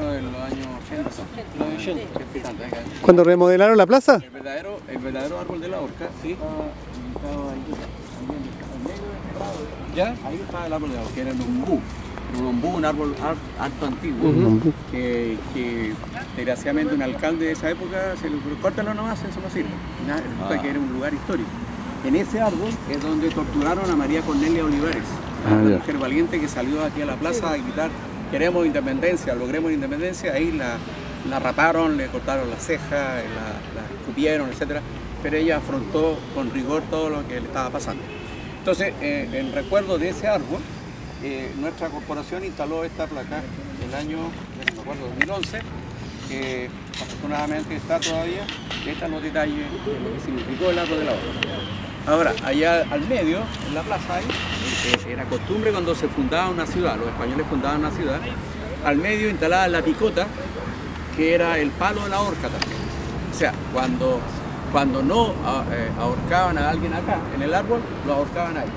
en los años 80. ¿Cuando remodelaron la plaza? El verdadero, el verdadero árbol de la horca sí. estaba ubicado ahí. ¿Ya? Estaba el árbol de la horca, era el ombú. Un ombú, un árbol harto antiguo, que, que desgraciadamente un alcalde de esa época se le ocurrió, córtalo nomás, eso no sirve. Resulta Ah. que era un lugar histórico. En ese árbol es donde torturaron a María Cornelia Olivares, Ah, una ya. mujer valiente que salió aquí a la plaza a gritar queremos independencia, logremos independencia, ahí la, la raparon, le cortaron las cejas, la, la escupieron, etc. Pero ella afrontó con rigor todo lo que le estaba pasando. Entonces, eh, en recuerdo de ese árbol, eh, nuestra corporación instaló esta placa el año, me acuerdo, 2011, que afortunadamente está todavía, están los detalles que significó el árbol de la obra. Ahora, allá al medio, en la plaza eh, era costumbre cuando se fundaba una ciudad, los españoles fundaban una ciudad, al medio instalada la picota, que era el palo de la horca también. O sea, cuando, cuando no ah, eh, ahorcaban a alguien acá, en el árbol, lo ahorcaban ahí.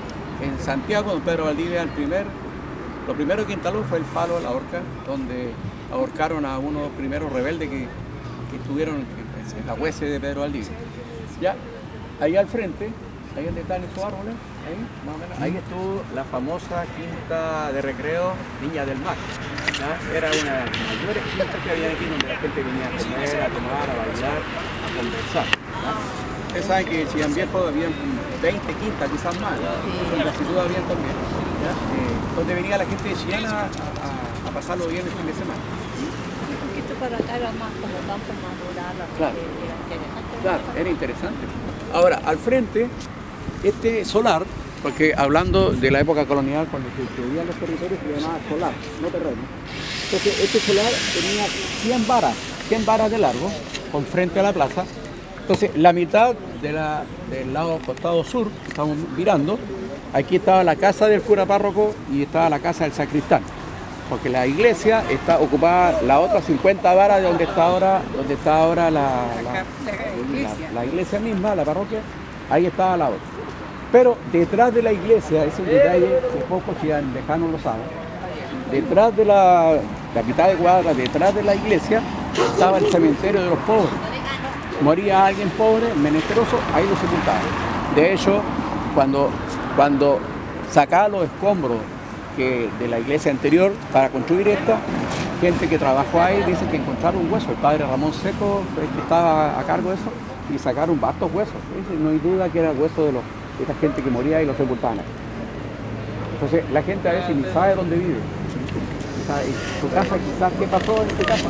En Santiago, don Pedro Valdivia, el primer, lo primero que instaló fue el palo de la horca, donde ahorcaron a uno de los primeros rebeldes que, que estuvieron en la huese de Pedro Valdivia. Ya, ahí al frente, ahí donde están esos árboles, ahí, más o menos, ahí estuvo la famosa quinta de recreo Niña del Mar. ¿ya? Era una de las mayores quintas que había aquí donde la gente venía a comer, a tomar, a bailar, a conversar. ¿ya? Ustedes saben que en Chillán Viejo había 20 quintas, quizás más, en Gratitud había también, ¿ya? Eh, donde venía la gente de Chillán a, a- a pasarlo bien el fin de semana. Un poquito para acá era más como campo más rural, Claro. que era interesante. Claro, era interesante. Ahora, al frente, este solar, porque hablando de la época colonial, cuando se distribuían los territorios, se llamaba solar, no terreno. Entonces, este solar tenía 100 varas, 100 varas de largo, con frente a la plaza. Entonces, la mitad de la- del lado costado sur, estamos mirando, aquí estaba la casa del cura párroco y estaba la casa del sacristán. Porque la iglesia está ocupada, la otra 50 varas de donde está ahora, donde está ahora la- la iglesia misma, la parroquia, ahí estaba la otra. Pero detrás de la iglesia, es un detalle que pocos lejanos lo saben, detrás de la, la de cuadra, detrás de la iglesia, estaba el cementerio de los pobres. Moría alguien pobre, menesteroso, ahí lo sepultaban. De hecho, cuando, cuando sacaban los escombros que, de la iglesia anterior para construir esta, gente que trabajó ahí dice que encontraron un hueso. El padre Ramón Seco que estaba a cargo de eso y sacaron vastos huesos. No hay duda que era el hueso de, los, esta gente que moría y los sepultaban. Entonces la gente a veces ni sabe dónde vive. Su casa quizás, ¿qué pasó en este caso?